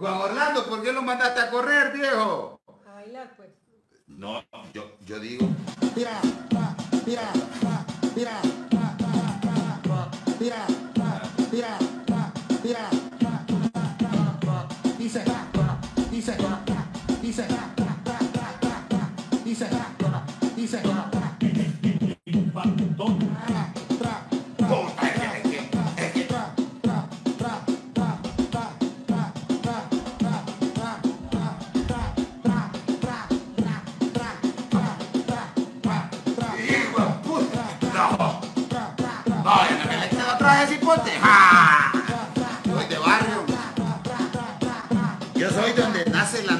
Juan Orlando, ¿por qué lo mandaste a correr, viejo? A bailar, pues. No, yo, yo digo. Mira, mira, mira, mira, mira, mira, pa, pa, pa, dice, pa, dice, pa, dice, trajes cipote? ¡Ja! Soy de barrio. Yo soy donde nace la